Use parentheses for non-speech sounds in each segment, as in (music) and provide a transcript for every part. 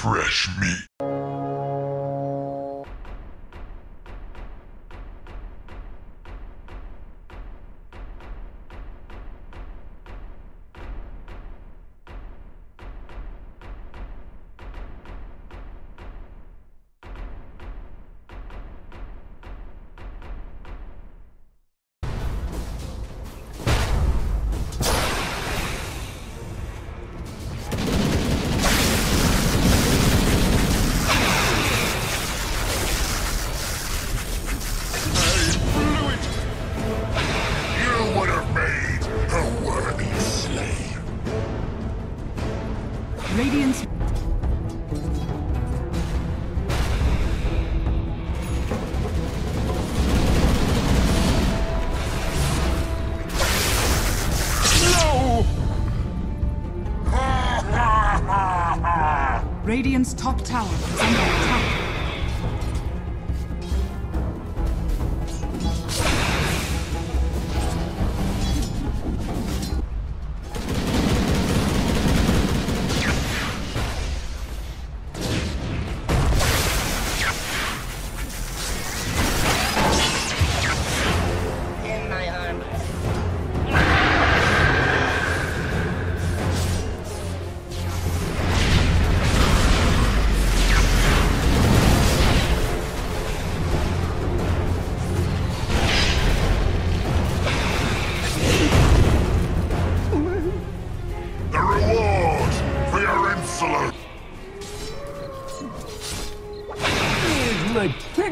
fresh meat. Radiant's No! (laughs) Radiant's top tower is under attack.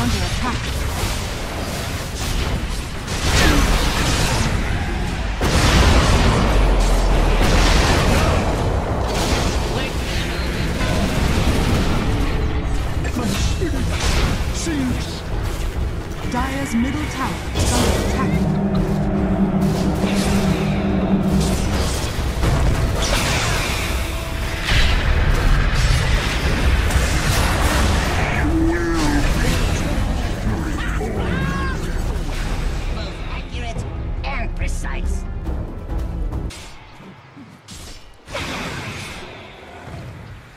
Under attack.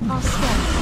Are scanning.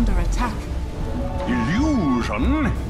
Under attack. Illusion?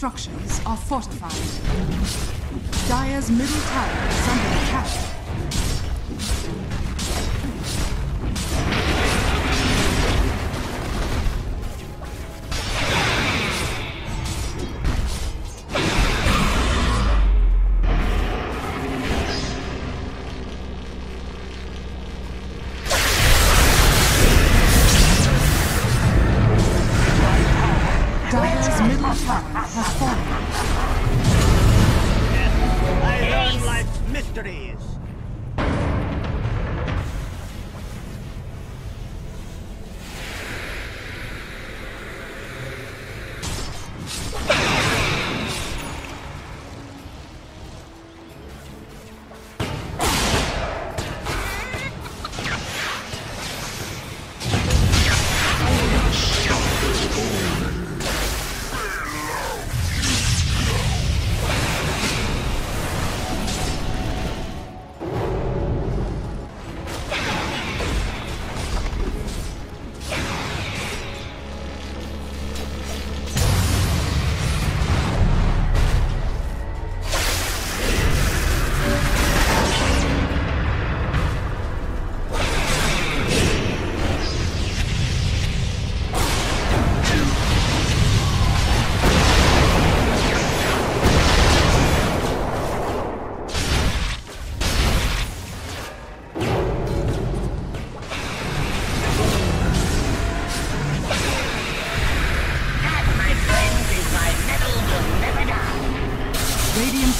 Structures are fortified. Dire's middle tower is under attack.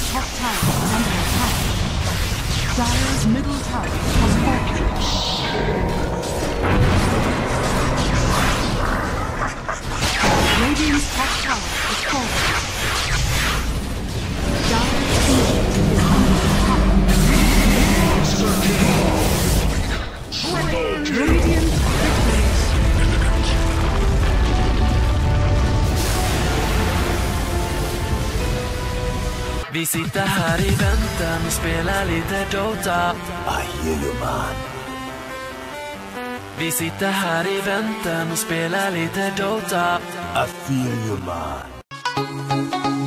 Top tower is under attack. Dire's middle tower has fallen. Radiant's top tower is fallen. Vi sitter här i väntan och spelar lite Dota. I hear you man. Vi sitter här i väntan och spelar lite Dota. I feel you man.